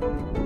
Música